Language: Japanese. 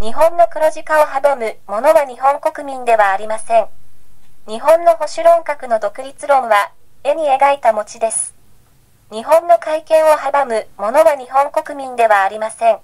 日本の黒字化を阻むものは日本国民ではありません。日本の保守論格の独立論は、絵に描いた餅です。日本の改憲を阻むものは日本国民ではありません。